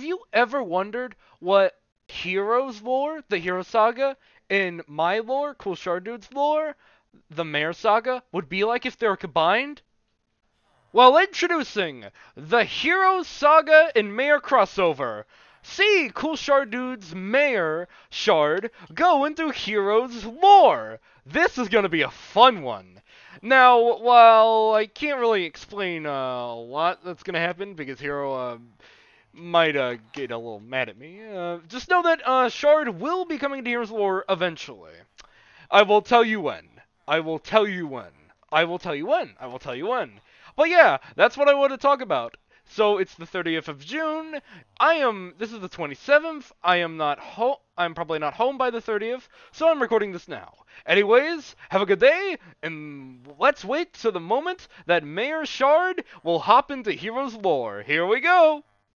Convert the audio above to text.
have you ever wondered what Heroes lore, the Hero Saga, and my lore, Cool Shard Dude's lore, the Mayor Saga, would be like if they were combined? Well, introducing the Heroes Saga and Mayor crossover. See Cool Shard Dude's Mayor Shard go into Heroes lore. This is gonna be a fun one. Now, while I can't really explain uh, a lot that's gonna happen because Hero uh, might uh, get a little mad at me, uh, just know that uh, Shard will be coming to Heroes lore eventually. I will tell you when. I will tell you when. I will tell you when. I will tell you when. But yeah, that's what I want to talk about. So it's the 30th of June. I am. This is the 27th. I am not home. I'm probably not home by the 30th. So I'm recording this now. Anyways, have a good day, and let's wait to the moment that Mayor Shard will hop into Heroes lore. Here we go.